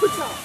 Good job.